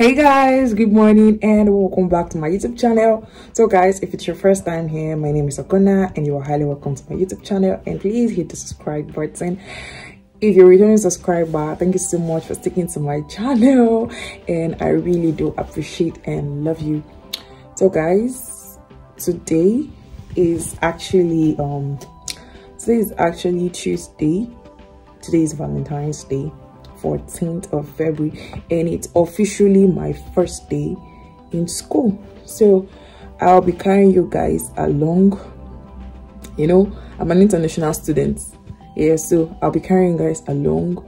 hey guys good morning and welcome back to my youtube channel. So guys if it's your first time here my name is Ogonna and you are highly welcome to my youtube channel. And please hit the subscribe button. If you're a returning subscriber thank you so much for sticking to my channel. And i really do appreciate and love you. So guys today is actually um today is actually tuesday. Today is valentine's day 14th of February and it's officially my first day in school. So I'll be carrying you guys along. You know, I'm an international student. Yeah, so I'll be carrying you guys along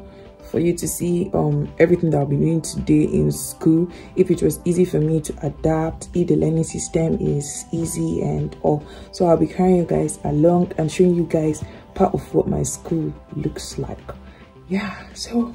for you to see um everything that I'll be doing today in school if it was easy for me to adapt if the learning system is easy and all so I'll be carrying you guys along and showing you guys part of what my school looks like yeah so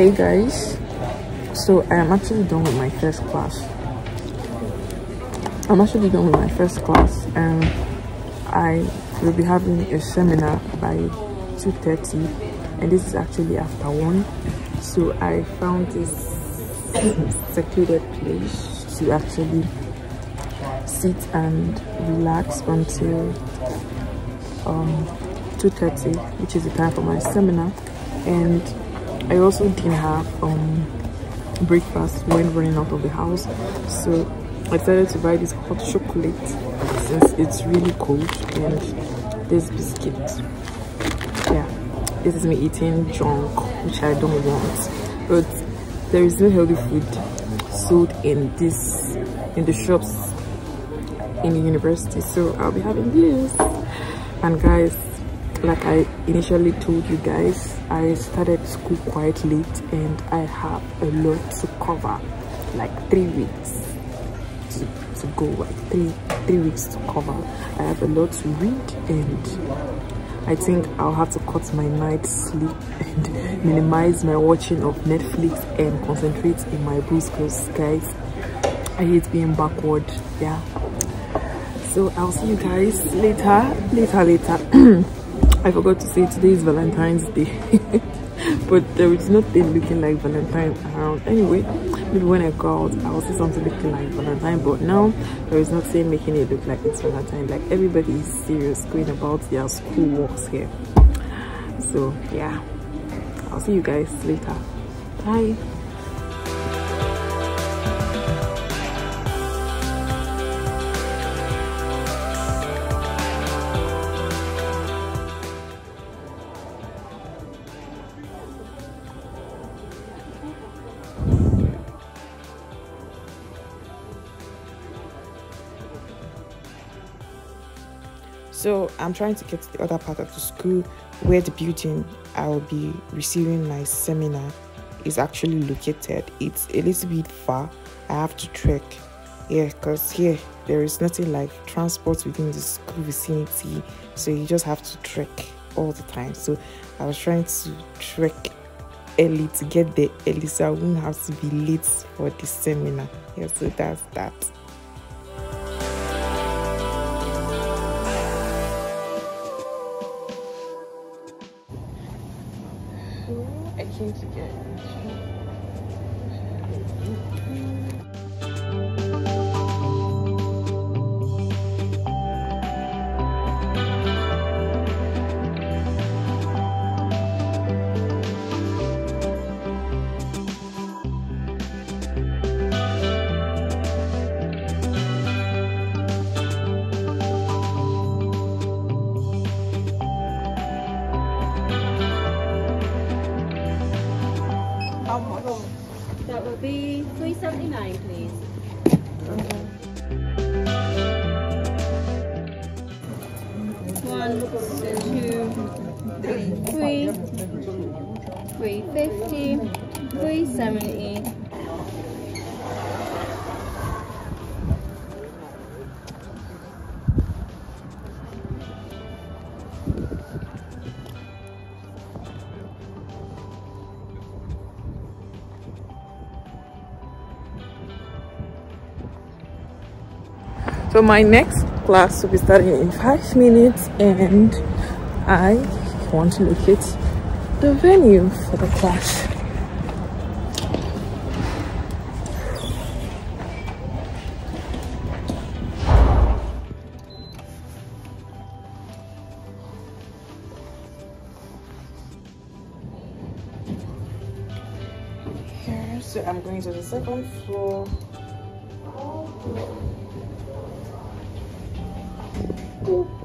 Hey guys. So i am actually done with my first class. I'm actually done with my first class and i will be having a seminar by 2:30, and this is actually after one. So i found this secluded place to actually sit and relax until um 2:30, which is the time for my seminar. And I also didn't have um, breakfast when running out of the house. So I decided to buy this hot chocolate since it's really cold and this biscuit. Yeah this is me eating junk which I don't want. But there is no healthy food sold in this in the shops in the university so I'll be having this. And guys like I initially told you guys I started school quite late and I have a lot to cover like three weeks to, to go like three three weeks to cover. I have a lot to read and I think I'll have to cut my night sleep and minimize my watching of Netflix and concentrate in my books because guys I hate being backward yeah. So I'll see you guys later later later I forgot to say today is Valentine's Day. But there is nothing looking like Valentine around. Anyway maybe when I go out I'll see something looking like Valentine but now there is nothing making it look like it's Valentine. Like everybody is serious going about their school works here. So yeah. I'll see you guys later. Bye so i'm trying to get to the other part of the school where the building i'll be receiving my seminar is actually located. It's a little bit far. I have to trek. Yeah because here there is nothing like transport within the school vicinity. So you just have to trek all the time. So i was trying to trek early to get there early so i wouldn't have to be late for the seminar. Yeah so that's that will be 379 please. One, two, three, three, 350, 370, So my next class will be starting in five minutes and I want to locate the venue for the class. Here, so I'm going to the second floor. 嗯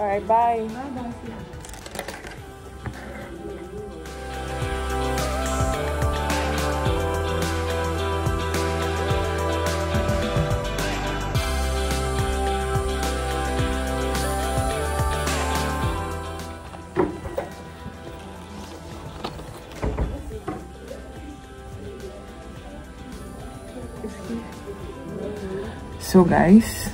All right, bye. So guys,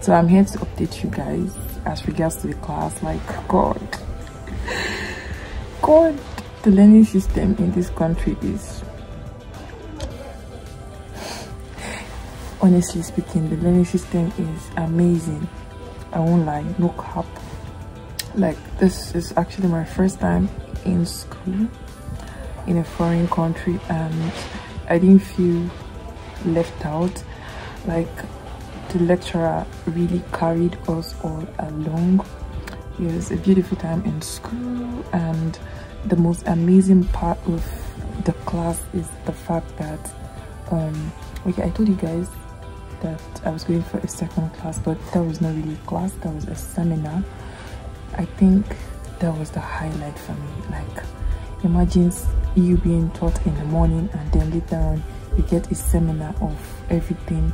so I'm here to update you guys as regards to the class. Like God, God, the learning system in this country is honestly speaking, the learning system is amazing. I won't lie, no cap. Like this is actually my first time in school in a foreign country and I didn't feel left out. Like the lecturer really carried us all along. It was a beautiful time in school and the most amazing part of the class is the fact that um okay I told you guys that I was going for a second class but that was not really a class that was a seminar I think that was the highlight for me like imagine you being taught in the morning and then later on you get a seminar of everything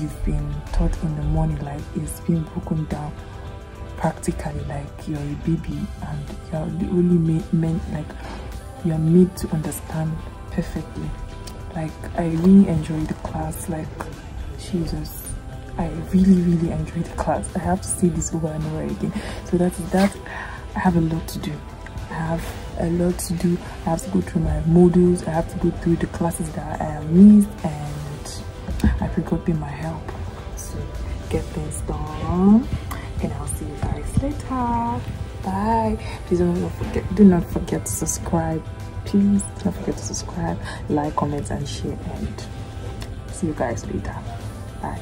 you've been taught in the morning like it's been broken down practically like you're a baby and you're only made meant like you're made to understand perfectly. Like i really enjoyed the class like jesus i really really enjoyed the class. I have to say this over and over again. So that's that i have a lot to do. I have a lot to do. I have to go through my modules. I have to go through the classes that i missed and i forgot my help to get things done. And i'll see you guys later. Bye. Please do not forget do not forget to subscribe. Please do not forget to subscribe like comment and share and see you guys later. Bye